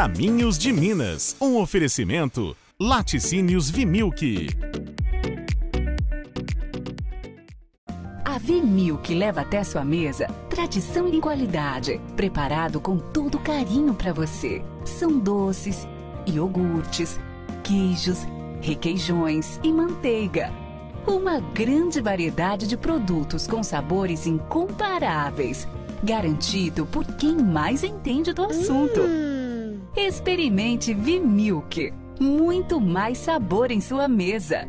Caminhos de Minas, um oferecimento Laticínios Vimilk. A Vimilk leva até sua mesa tradição e qualidade, preparado com todo carinho para você. São doces, iogurtes, queijos, requeijões e manteiga. Uma grande variedade de produtos com sabores incomparáveis, garantido por quem mais entende do assunto. Hum. Experimente Vimilk. Muito mais sabor em sua mesa.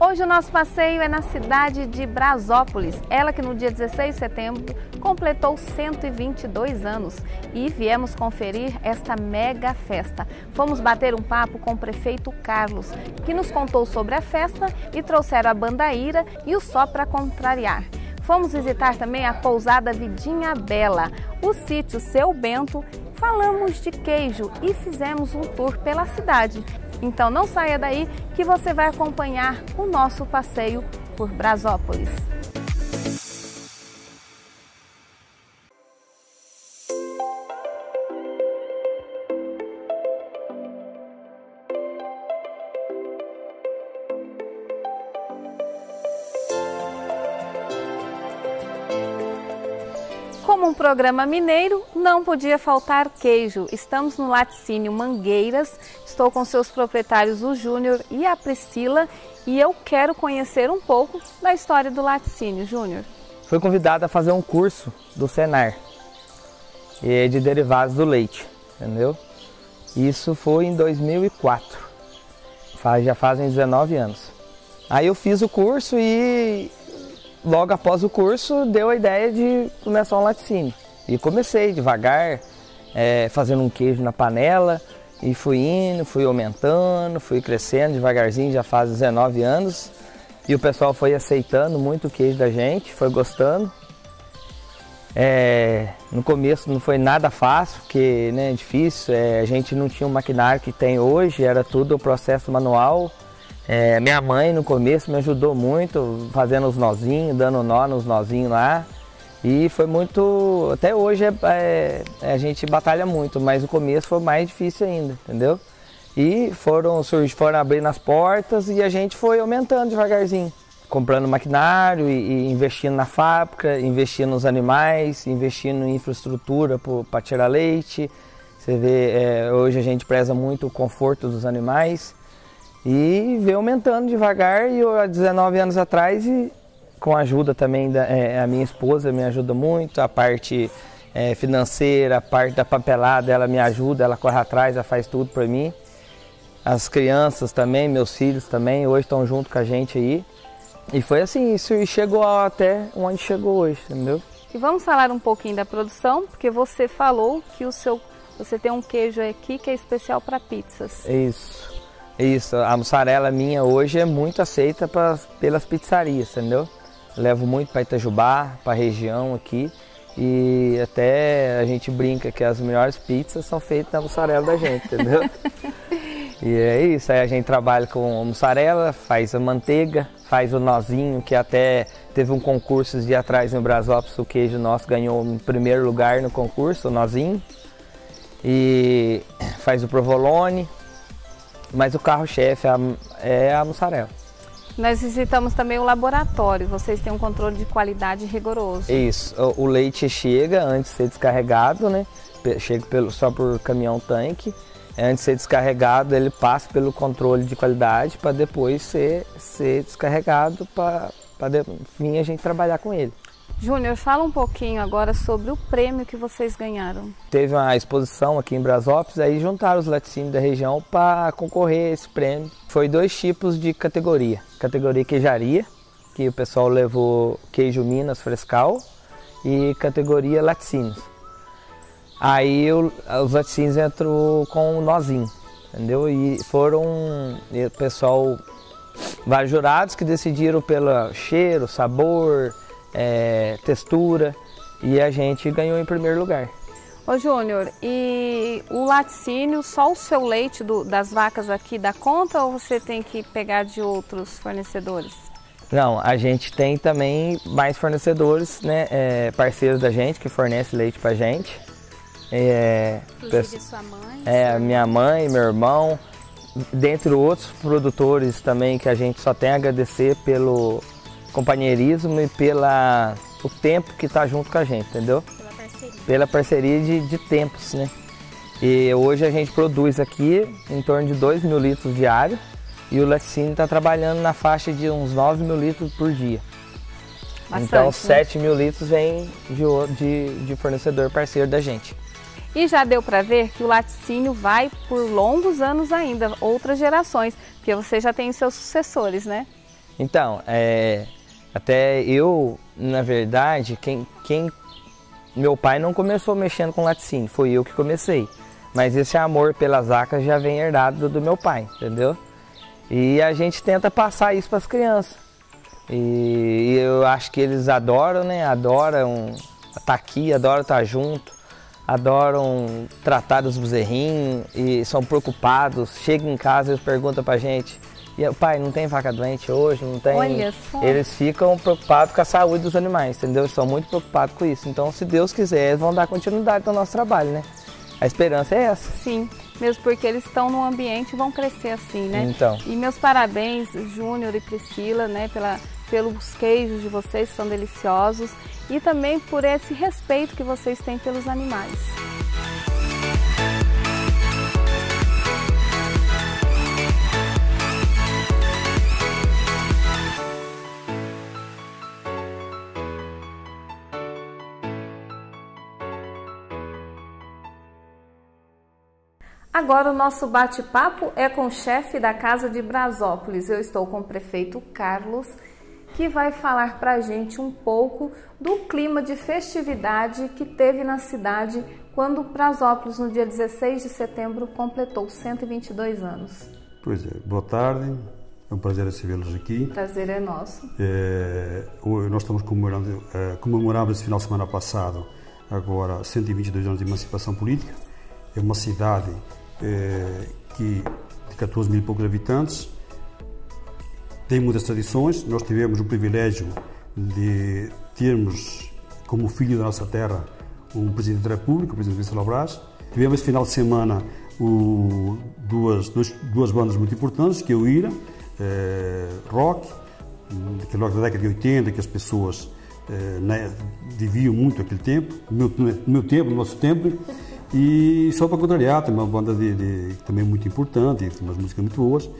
Hoje o nosso passeio é na cidade de Brasópolis, ela que no dia 16 de setembro completou 122 anos e viemos conferir esta mega festa. Fomos bater um papo com o prefeito Carlos, que nos contou sobre a festa e trouxeram a bandaíra e o só para contrariar. Fomos visitar também a pousada Vidinha Bela, o sítio Seu Bento, falamos de queijo e fizemos um tour pela cidade. Então não saia daí que você vai acompanhar o nosso passeio por Brasópolis. Programa mineiro, não podia faltar queijo. Estamos no laticínio Mangueiras. Estou com seus proprietários, o Júnior e a Priscila, e eu quero conhecer um pouco da história do laticínio. Júnior. Fui convidado a fazer um curso do Senar de derivados do leite, entendeu? Isso foi em 2004. Já fazem 19 anos. Aí eu fiz o curso e logo após o curso deu a ideia de começar um laticínio. E comecei devagar, é, fazendo um queijo na panela e fui indo, fui aumentando, fui crescendo devagarzinho, já faz 19 anos. E o pessoal foi aceitando muito o queijo da gente, foi gostando. É, no começo não foi nada fácil, porque né, é difícil, é, a gente não tinha o maquinário que tem hoje, era tudo o processo manual. É, minha mãe no começo me ajudou muito, fazendo os nozinhos, dando nó nos nozinhos lá. E foi muito. Até hoje é, é, a gente batalha muito, mas o começo foi mais difícil ainda, entendeu? E foram, foram abrindo as portas e a gente foi aumentando devagarzinho. Comprando maquinário e, e investindo na fábrica, investindo nos animais, investindo em infraestrutura para tirar leite. Você vê, é, hoje a gente preza muito o conforto dos animais e veio aumentando devagar. E eu, há 19 anos atrás, e com a ajuda também da é, a minha esposa, me ajuda muito, a parte é, financeira, a parte da papelada, ela me ajuda, ela corre atrás, ela faz tudo para mim. As crianças também, meus filhos também, hoje estão junto com a gente aí. E foi assim, isso chegou até onde chegou hoje, entendeu? E vamos falar um pouquinho da produção, porque você falou que o seu, você tem um queijo aqui que é especial para pizzas. Isso. Isso, a mussarela minha hoje é muito aceita pra, pelas pizzarias, entendeu? Levo muito para Itajubá, para a região aqui. E até a gente brinca que as melhores pizzas são feitas na mussarela da gente, entendeu? e é isso, aí a gente trabalha com mussarela, faz a manteiga, faz o nozinho, que até teve um concurso de atrás no Brasópolis, o queijo nosso ganhou em primeiro lugar no concurso, o nozinho. E faz o provolone, mas o carro-chefe é a mussarela. Nós visitamos também o laboratório, vocês têm um controle de qualidade rigoroso. Isso, o leite chega antes de ser descarregado, né? Chega pelo, só por caminhão-tanque. Antes de ser descarregado, ele passa pelo controle de qualidade para depois ser, ser descarregado para vir a gente trabalhar com ele. Júnior, fala um pouquinho agora sobre o prêmio que vocês ganharam. Teve uma exposição aqui em Brasópolis, aí juntaram os laticínios da região para concorrer a esse prêmio. Foi dois tipos de categoria. Categoria queijaria, que o pessoal levou queijo Minas frescal, e categoria laticínios. Aí o, os laticínios entrou com o nozinho, entendeu? E foram e o pessoal, vários jurados que decidiram pelo cheiro, sabor, é, textura e a gente ganhou em primeiro lugar. Ô Júnior, e o laticínio, só o seu leite do, das vacas aqui dá conta ou você tem que pegar de outros fornecedores? Não, a gente tem também mais fornecedores, né, é, parceiros da gente que fornece leite pra gente. É, Inclusive sua mãe? É, minha mãe, meu irmão, dentre outros produtores também que a gente só tem a agradecer pelo companheirismo e pela o tempo que está junto com a gente, entendeu? Pela parceria. Pela parceria de, de tempos, né? E hoje a gente produz aqui em torno de 2 mil litros diário e o laticínio está trabalhando na faixa de uns 9 mil litros por dia. Bastante, então né? 7 mil litros vem de, de, de fornecedor parceiro da gente. E já deu para ver que o laticínio vai por longos anos ainda, outras gerações, porque você já tem os seus sucessores, né? Então, é, até eu, na verdade, quem, quem meu pai não começou mexendo com laticínio, foi eu que comecei. Mas esse amor pelas vacas já vem herdado do meu pai, entendeu? E a gente tenta passar isso para as crianças. E, e eu acho que eles adoram, né? Adoram estar tá aqui, adoram estar tá junto, adoram tratar dos bezerrinhos e são preocupados. Chegam em casa e perguntam pra gente, e, pai, não tem vaca doente hoje? Não tem. Olha só. Eles ficam preocupados com a saúde dos animais, entendeu? Eles são muito preocupados com isso. Então, se Deus quiser, eles vão dar continuidade ao nosso trabalho, né? A esperança é essa. Sim, mesmo porque eles estão no ambiente e vão crescer assim, né? Então. E meus parabéns, Júnior e Priscila, né, pela, pelos queijos de vocês, que são deliciosos, e também por esse respeito que vocês têm pelos animais. Agora o nosso bate-papo é com o chefe da Casa de Brasópolis. Eu estou com o prefeito Carlos, que vai falar para a gente um pouco do clima de festividade que teve na cidade quando Brasópolis, no dia 16 de setembro, completou 122 anos. Pois é, boa tarde, é um prazer recebê-los aqui. Prazer é nosso. É, nós estamos comemorando, é, comemoramos esse final de semana passado, agora 122 anos de emancipação política. É uma cidade é, que de 14 mil e poucos habitantes, tem muitas tradições. Nós tivemos o privilégio de termos como filho da nossa terra um presidente da República, o presidente Vicente Labras. Tivemos esse final de semana o, duas, duas, duas bandas muito importantes, que é o IRA, é, rock, que rock da década de 80, que as pessoas é, né, viviam muito aquele tempo, no meu, meu tempo, no nosso tempo. E só para contrariar, tem uma banda de, de, também muito importante, tem umas músicas muito boas.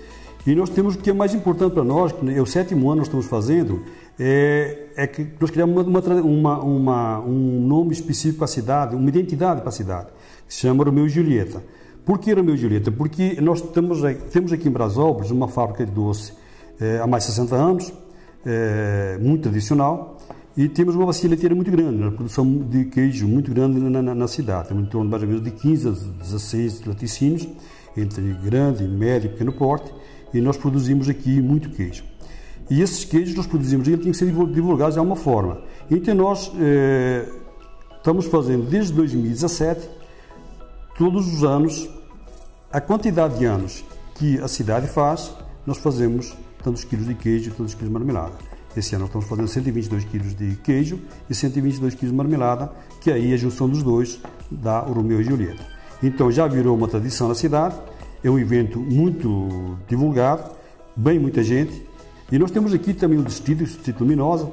E nós temos o que é mais importante para nós, que é o sétimo ano que nós estamos fazendo, é, é que nós criamos uma, uma, uma, um nome específico para a cidade, uma identidade para a cidade, que se chama Romeu e Julieta. Por que Romeu e Julieta? Porque nós temos, temos aqui em Brasópolis uma fábrica de doce é, há mais de 60 anos, é, muito tradicional, e temos uma bacia leiteira muito grande, uma produção de queijo muito grande na, na, na cidade. Temos em torno mais ou menos de 15 a 16 laticínios, entre grande, médio e pequeno porte, e nós produzimos aqui muito queijo. E esses queijos nós produzimos aqui têm que ser divulgados de alguma forma. Então nós eh, estamos fazendo desde 2017, todos os anos, a quantidade de anos que a cidade faz, nós fazemos tantos quilos de queijo e tantos quilos de marmelada. Esse ano estamos fazendo 122 kg de queijo e 122 kg de marmelada, que aí a junção dos dois dá o Romeu e Julieta. Então já virou uma tradição na cidade, é um evento muito divulgado, bem muita gente. E nós temos aqui também o distrito, o distrito Luminosa,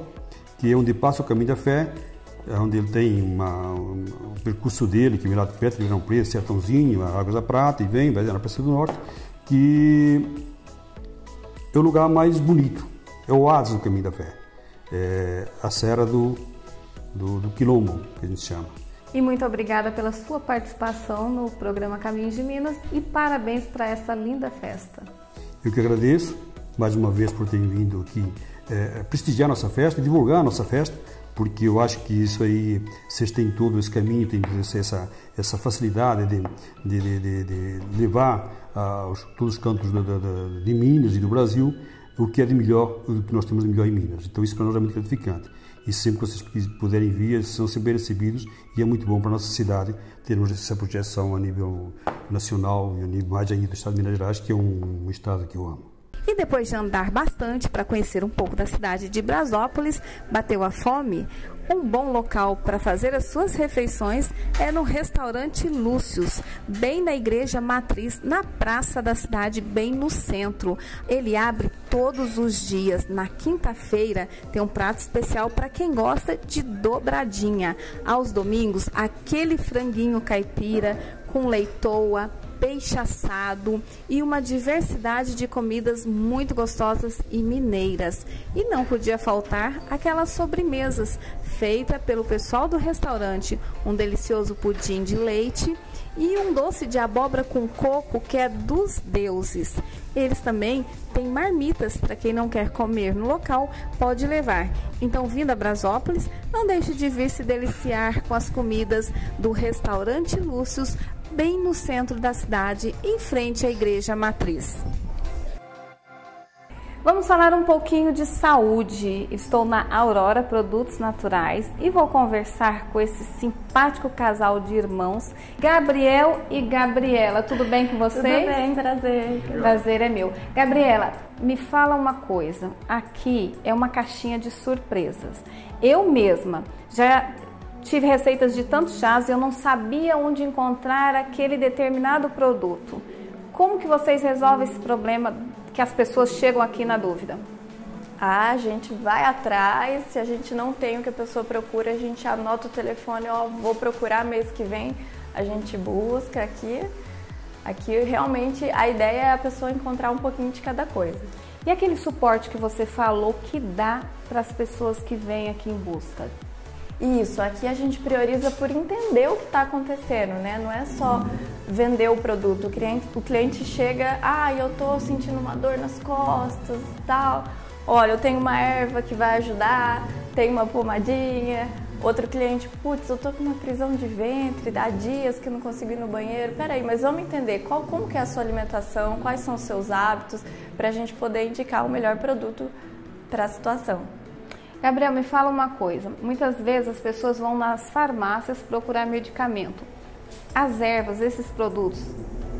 que é onde passa o caminho da fé, é onde ele tem uma, um, o percurso dele, que vem lá de perto, de Grão Preto, Sertãozinho, Águas da Prata, e vem, vai na Praça do Norte, que é o lugar mais bonito é o oásis do caminho da fé. É a serra do, do, do Quilombo, que a gente chama. E muito obrigada pela sua participação no programa Caminhos de Minas e parabéns para essa linda festa. Eu que agradeço mais uma vez por terem vindo aqui é, prestigiar nossa festa, divulgar a nossa festa, porque eu acho que isso aí, vocês têm todo esse caminho, têm essa, essa facilidade de, de, de, de levar a todos os cantos de, de, de Minas e do Brasil o que é de melhor, o que nós temos de melhor em Minas. Então isso para nós é muito gratificante. E sempre que vocês puderem vir, são sempre bem recebidos e é muito bom para a nossa cidade termos essa projeção a nível nacional e a nível mais ainda do Estado de Minas Gerais, que é um, um estado que eu amo. E depois de andar bastante para conhecer um pouco da cidade de Brasópolis, bateu a fome? Um bom local para fazer as suas refeições é no restaurante Lúcius, bem na igreja matriz, na praça da cidade, bem no centro. Ele abre todos os dias. Na quinta-feira tem um prato especial para quem gosta de dobradinha. Aos domingos, aquele franguinho caipira com leitoa, peixe assado e uma diversidade de comidas muito gostosas e mineiras. E não podia faltar aquelas sobremesas feita pelo pessoal do restaurante, um delicioso pudim de leite e um doce de abóbora com coco que é dos deuses. Eles também têm marmitas para quem não quer comer no local, pode levar. Então, vindo a Brasópolis, não deixe de vir se deliciar com as comidas do restaurante Lúcius, bem no centro da cidade, em frente à igreja matriz. Vamos falar um pouquinho de saúde. Estou na Aurora Produtos Naturais e vou conversar com esse simpático casal de irmãos, Gabriel e Gabriela. Tudo bem com vocês? Tudo bem, prazer. Prazer é meu. Gabriela, me fala uma coisa. Aqui é uma caixinha de surpresas. Eu mesma já tive receitas de tantos chás e eu não sabia onde encontrar aquele determinado produto. Como que vocês resolvem esse problema que as pessoas chegam aqui na dúvida? Ah, a gente vai atrás, se a gente não tem o que a pessoa procura, a gente anota o telefone, ó, vou procurar mês que vem, a gente busca aqui. Aqui realmente a ideia é a pessoa encontrar um pouquinho de cada coisa. E aquele suporte que você falou que dá para as pessoas que vêm aqui em busca? Isso, aqui a gente prioriza por entender o que está acontecendo, né? Não é só vender o produto. O cliente, o cliente chega, ah, eu estou sentindo uma dor nas costas e tal. Olha, eu tenho uma erva que vai ajudar, tenho uma pomadinha. Outro cliente, putz, eu tô com uma prisão de ventre, dá dias que eu não consigo ir no banheiro. Peraí, mas vamos entender qual, como que é a sua alimentação, quais são os seus hábitos, para a gente poder indicar o melhor produto para a situação. Gabriel, me fala uma coisa. Muitas vezes as pessoas vão nas farmácias procurar medicamento. As ervas, esses produtos,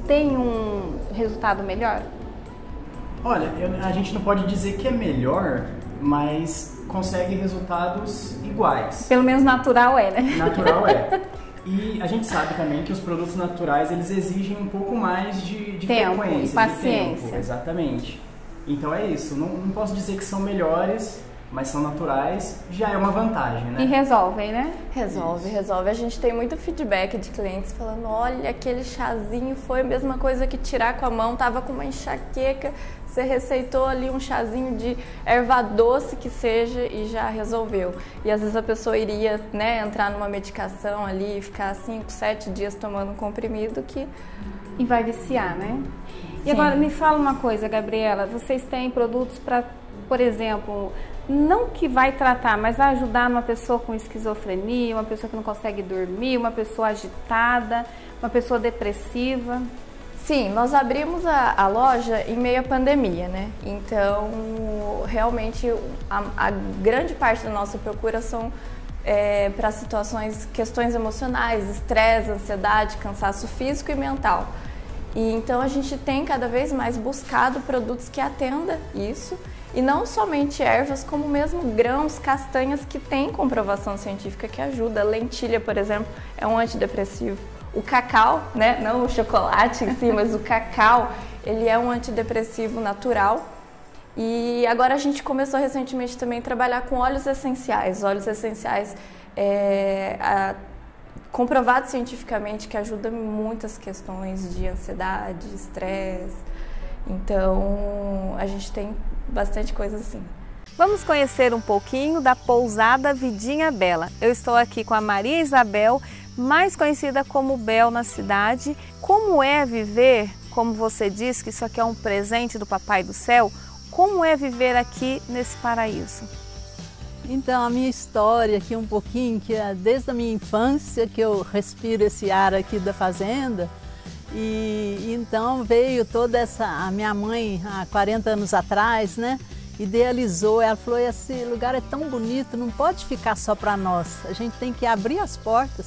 têm um resultado melhor? Olha, eu, a gente não pode dizer que é melhor, mas consegue resultados iguais. Pelo menos natural é, né? Natural é. E a gente sabe também que os produtos naturais eles exigem um pouco mais de, de tempo, frequência, paciência. de tempo, exatamente. Então é isso. Não, não posso dizer que são melhores, mas são naturais, já é uma vantagem, né? E resolvem, né? Resolve, Isso. resolve. A gente tem muito feedback de clientes falando: olha, aquele chazinho foi a mesma coisa que tirar com a mão, tava com uma enxaqueca, você receitou ali um chazinho de erva doce que seja e já resolveu. E às vezes a pessoa iria né, entrar numa medicação ali e ficar 5, 7 dias tomando um comprimido que. E vai viciar, né? E agora me fala uma coisa, Gabriela, vocês têm produtos para, por exemplo, não que vai tratar, mas vai ajudar uma pessoa com esquizofrenia, uma pessoa que não consegue dormir, uma pessoa agitada, uma pessoa depressiva. Sim, nós abrimos a, a loja em meio à pandemia, né? Então, realmente, a, a grande parte da nossa procura são é, para situações, questões emocionais, estresse, ansiedade, cansaço físico e mental. E então a gente tem cada vez mais buscado produtos que atenda isso e não somente ervas, como mesmo grãos, castanhas que têm comprovação científica que ajuda. A lentilha, por exemplo, é um antidepressivo. O cacau, né, não o chocolate em si, mas o cacau, ele é um antidepressivo natural. E agora a gente começou recentemente também a trabalhar com óleos essenciais. Óleos essenciais é, a, comprovado cientificamente que ajuda em muitas questões de ansiedade, estresse. Então a gente tem bastante coisa assim. Vamos conhecer um pouquinho da pousada Vidinha Bela. Eu estou aqui com a Maria Isabel, mais conhecida como Bel na cidade. Como é viver, como você disse, que isso aqui é um presente do Papai do Céu, como é viver aqui nesse paraíso? Então, a minha história aqui um pouquinho, que é desde a minha infância que eu respiro esse ar aqui da fazenda, e então veio toda essa. A minha mãe, há 40 anos atrás, né? Idealizou, ela falou: esse lugar é tão bonito, não pode ficar só para nós, a gente tem que abrir as portas.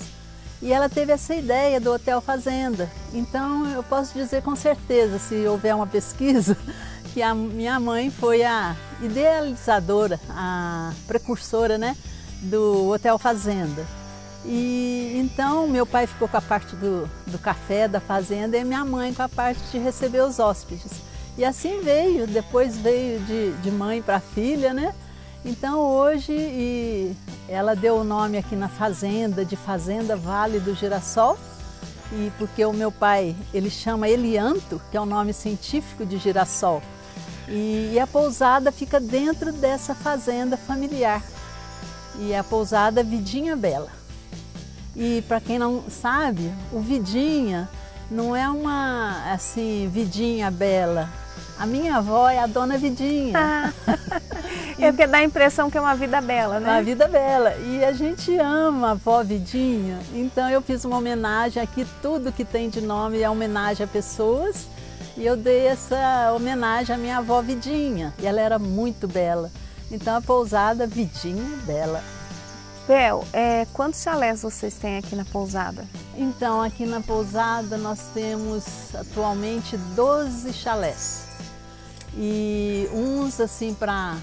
E ela teve essa ideia do Hotel Fazenda. Então eu posso dizer com certeza, se houver uma pesquisa, que a minha mãe foi a idealizadora, a precursora, né, do Hotel Fazenda. E então meu pai ficou com a parte do, do café da fazenda e minha mãe com a parte de receber os hóspedes. E assim veio, depois veio de, de mãe para filha, né? Então hoje e ela deu o nome aqui na fazenda de Fazenda Vale do Girassol. E porque o meu pai, ele chama Elianto, que é o nome científico de girassol. E, e a pousada fica dentro dessa fazenda familiar. E a pousada Vidinha Bela. E para quem não sabe, o Vidinha não é uma assim, Vidinha Bela. A minha avó é a dona Vidinha. Ah, é porque dá a impressão que é uma vida bela, né? Uma vida bela. E a gente ama a avó Vidinha. Então eu fiz uma homenagem aqui, tudo que tem de nome é homenagem a pessoas. E eu dei essa homenagem à minha avó Vidinha. E ela era muito bela. Então a pousada Vidinha Bela. Bel, é, quantos chalés vocês têm aqui na pousada? Então, aqui na pousada nós temos atualmente 12 chalés. E uns assim para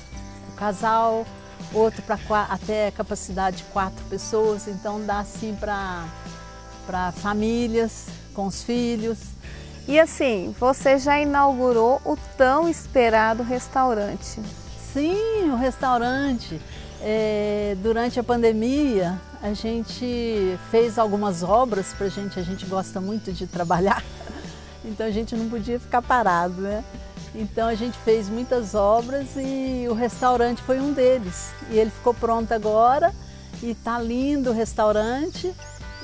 o casal, outro para até capacidade de quatro pessoas, então dá assim para famílias com os filhos. E assim, você já inaugurou o tão esperado restaurante. Sim, o restaurante. É, durante a pandemia, a gente fez algumas obras para a gente, a gente gosta muito de trabalhar, então a gente não podia ficar parado, né? Então a gente fez muitas obras e o restaurante foi um deles. E ele ficou pronto agora e está lindo o restaurante.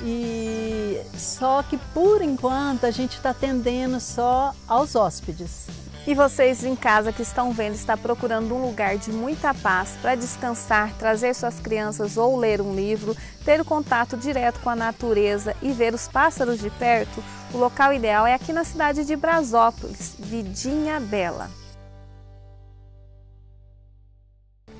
E só que por enquanto a gente está atendendo só aos hóspedes. E vocês em casa que estão vendo, está procurando um lugar de muita paz para descansar, trazer suas crianças ou ler um livro, ter o contato direto com a natureza e ver os pássaros de perto, o local ideal é aqui na cidade de Brasópolis, Vidinha Bela.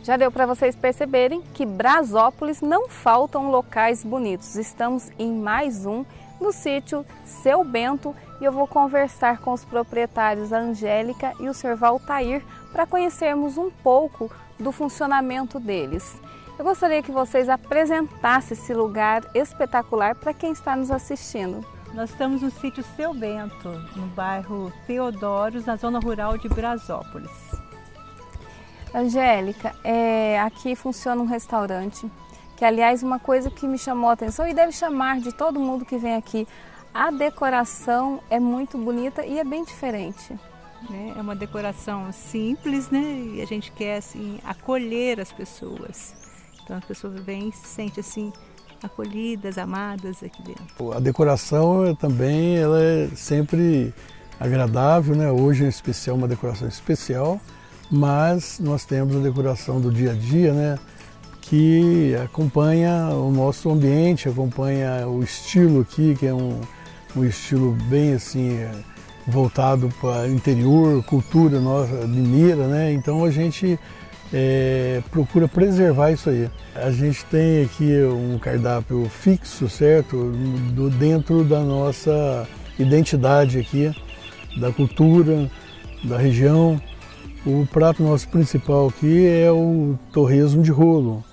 Já deu para vocês perceberem que Brasópolis não faltam locais bonitos. Estamos em mais um no sítio Seu Bento e eu vou conversar com os proprietários a Angélica e o Sr. Valtair para conhecermos um pouco do funcionamento deles. Eu gostaria que vocês apresentassem esse lugar espetacular para quem está nos assistindo. Nós estamos no sítio Seu Bento, no bairro Teodórios, na zona rural de Brasópolis. Angélica, é, aqui funciona um restaurante, que aliás uma coisa que me chamou a atenção e deve chamar de todo mundo que vem aqui, a decoração é muito bonita e é bem diferente. Né? É uma decoração simples, né? E a gente quer assim acolher as pessoas. Então as pessoas vêm e se sentem assim acolhidas, amadas aqui dentro. A decoração também ela é sempre agradável, né? Hoje em especial uma decoração especial, mas nós temos a decoração do dia a dia, né? Que acompanha o nosso ambiente, acompanha o estilo aqui, que é um, um estilo bem assim voltado para interior, cultura nossa mineira, né? Então a gente é, procura preservar isso aí. A gente tem aqui um cardápio fixo, certo? Do, dentro da nossa identidade aqui, da cultura, da região. O prato nosso principal aqui é o torresmo de rolo.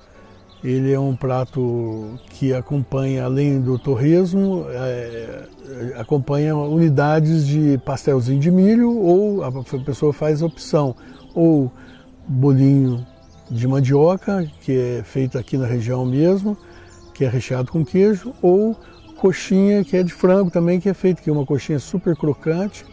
Ele é um prato que acompanha, além do torresmo, é, acompanha unidades de pastelzinho de milho ou a pessoa faz a opção ou bolinho de mandioca, que é feito aqui na região mesmo, que é recheado com queijo, ou coxinha, que é de frango também, que é feito aqui, uma coxinha super crocante.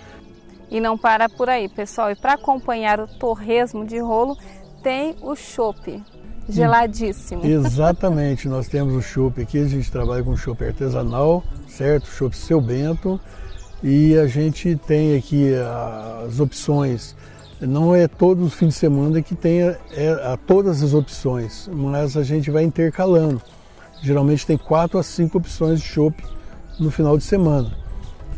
E não para por aí, pessoal. E para acompanhar o torresmo de rolo, tem o chopp, geladíssimo. Exatamente, nós temos o chopp aqui, a gente trabalha com chopp artesanal, certo? Chopp Seu Bento. E a gente tem aqui as opções não é todos os fins de semana que tenha é, a todas as opções, mas a gente vai intercalando. Geralmente tem quatro a cinco opções de chopp no final de semana.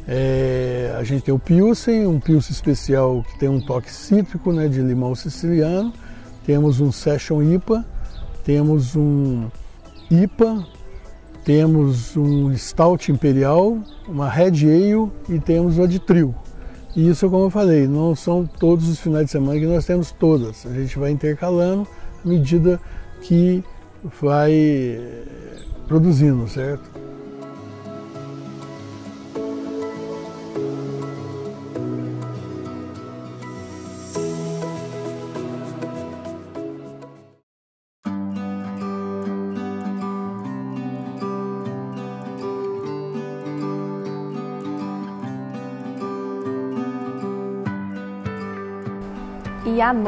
É, a gente tem o Pilsen, um Pilsen especial que tem um toque cítrico né, de limão siciliano. Temos um Session IPA, temos um IPA, temos um Stout Imperial, uma Red Ale e temos o Adtril. E isso, como eu falei, não são todos os finais de semana que nós temos todas. A gente vai intercalando à medida que vai eh, produzindo, certo?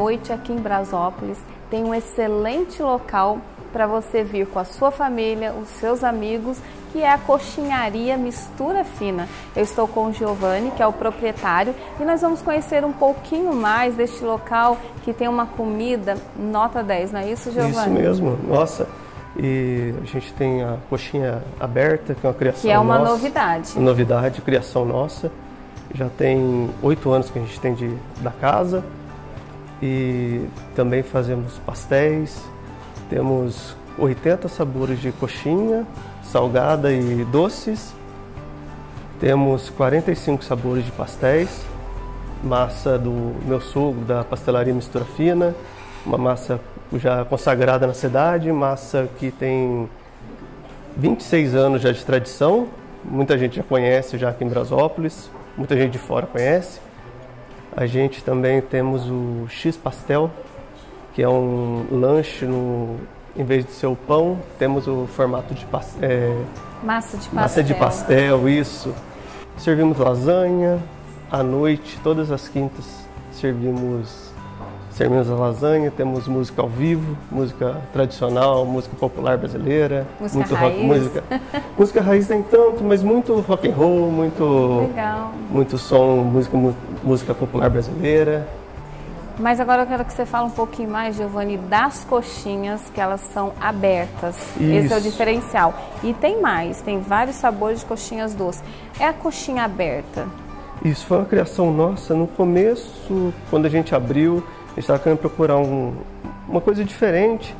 Noite aqui em Brasópolis tem um excelente local para você vir com a sua família, os seus amigos, que é a Coxinharia Mistura Fina. Eu estou com o Giovanni, que é o proprietário, e nós vamos conhecer um pouquinho mais deste local que tem uma comida nota 10, não é isso, Giovanni? Isso mesmo, nossa. E a gente tem a coxinha aberta, que é uma criação Que é uma nossa, novidade. Novidade, criação nossa. Já tem oito anos que a gente tem de, da casa e também fazemos pastéis. Temos 80 sabores de coxinha, salgada e doces. Temos 45 sabores de pastéis, massa do meu sogro da pastelaria Mistura Fina, uma massa já consagrada na cidade, massa que tem 26 anos já de tradição. Muita gente já conhece já aqui em Brasópolis, muita gente de fora conhece. A gente também temos o X Pastel, que é um lanche no, em vez de ser o pão, temos o formato de é, massa de pastel. Massa de pastel, isso. Servimos lasanha à noite, todas as quintas servimos servimos a lasanha, temos música ao vivo, música tradicional, música popular brasileira, música muito raiz. rock, música, música raiz nem tanto, mas muito rock and roll, muito Legal. muito som, música música popular brasileira. Mas agora eu quero que você fale um pouquinho mais, Giovanni, das coxinhas, que elas são abertas. Isso. Esse é o diferencial. E tem mais, tem vários sabores de coxinhas doces. É a coxinha aberta. Isso foi uma criação nossa no começo, quando a gente abriu, estava querendo procurar um, uma coisa diferente.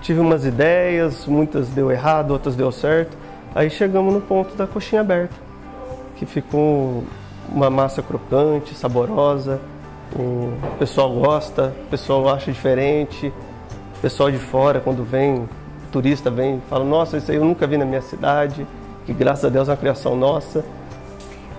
Tive umas ideias, muitas deu errado, outras deu certo. Aí chegamos no ponto da coxinha aberta, que ficou uma massa crocante, saborosa. O pessoal gosta, o pessoal acha diferente. O pessoal de fora, quando vem, turista vem, fala: Nossa, isso aí eu nunca vi na minha cidade. Que graças a Deus é uma criação nossa.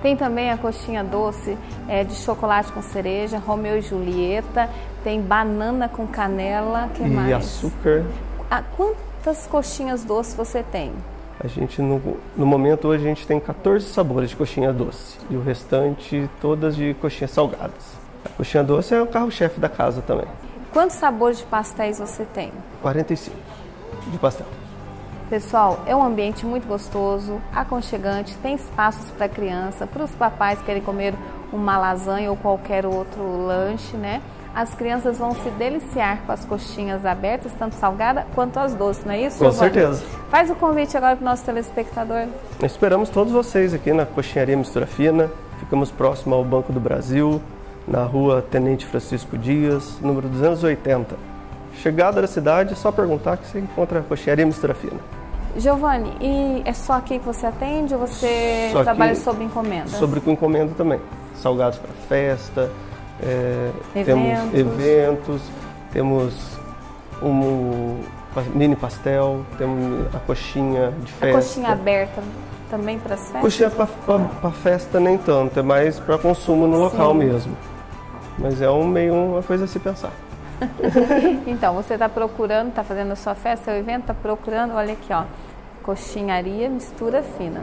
Tem também a coxinha doce é, de chocolate com cereja, Romeu e Julieta. Tem banana com canela, que e mais? açúcar. Ah, quantas coxinhas doces você tem? A gente, no, no momento, hoje a gente tem 14 sabores de coxinha doce. E o restante, todas de coxinhas salgadas. A coxinha doce é o carro-chefe da casa também. Quantos sabores de pastéis você tem? 45 de pastel. Pessoal, é um ambiente muito gostoso, aconchegante, tem espaços para criança, para os papais que querem comer uma lasanha ou qualquer outro lanche, né? As crianças vão se deliciar com as coxinhas abertas, tanto salgada quanto as doces, não é isso? Com certeza. Faz o convite agora para o nosso telespectador. Esperamos todos vocês aqui na Coxinharia Mistura Fina. Ficamos próximo ao Banco do Brasil, na rua Tenente Francisco Dias, número 280. Chegada da cidade, é só perguntar que você encontra a Coxinharia Mistura Fina. Giovanni, e é só aqui que você atende ou você Só trabalha aqui- sob encomenda? Sobre com encomenda também. Salgados para festa, é, Eventos. temos eventos, temos um mini pastel, temos a coxinha de A festa. coxinha aberta também para as festas? Coxinha para festa nem tanto, é mais para consumo no local Sim. mesmo. Mas é um meio uma coisa a se pensar. Então, você está procurando, está fazendo a sua festa, seu evento, está procurando, olha aqui, ó, coxinharia mistura fina.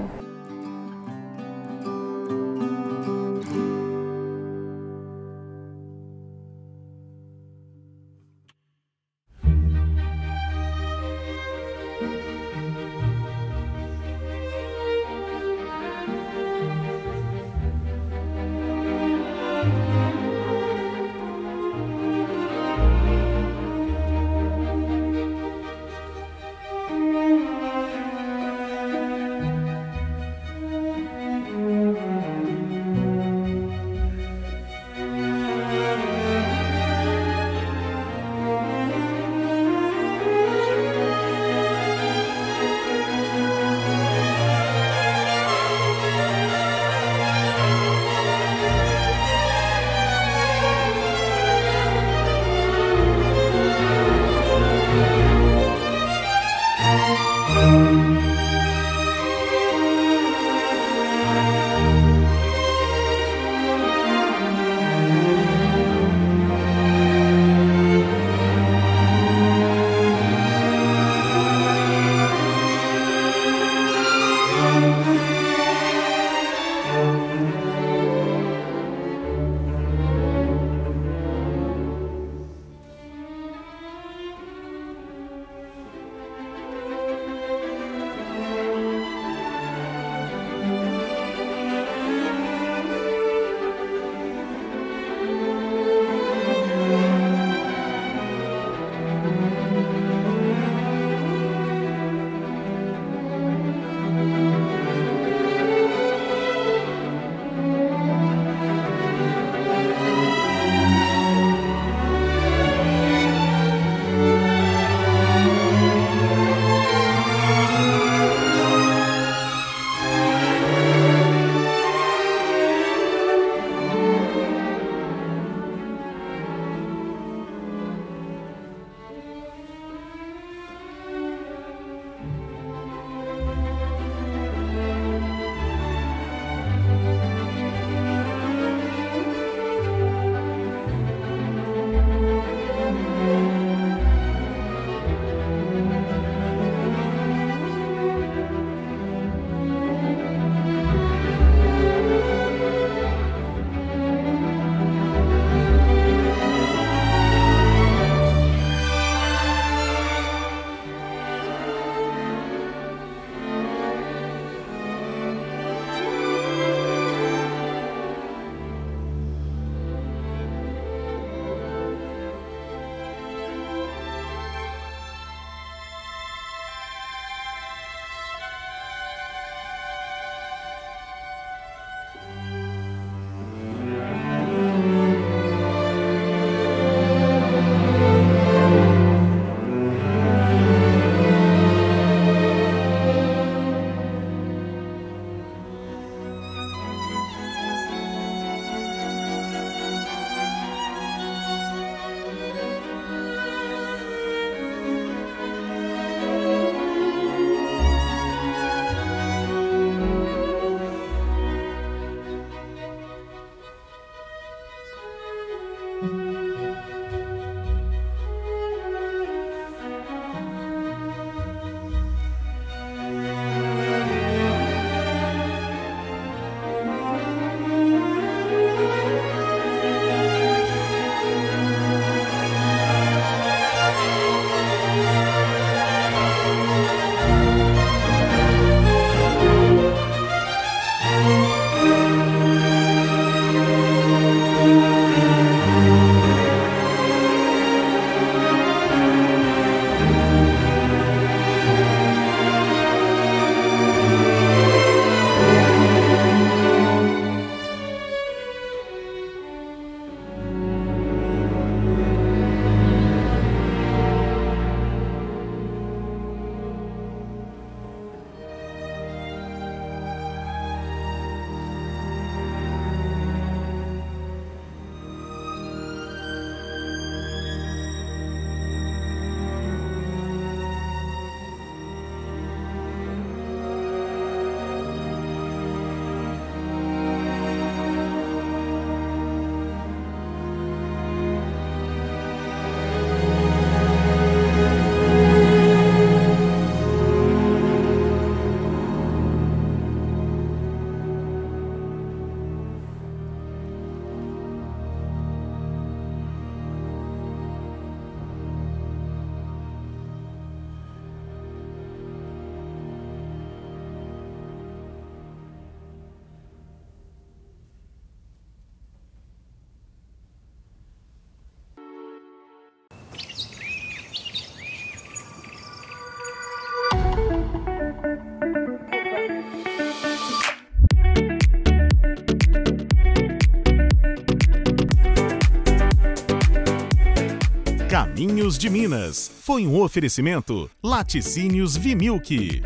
De Minas. Foi um oferecimento Laticínios Vimilk.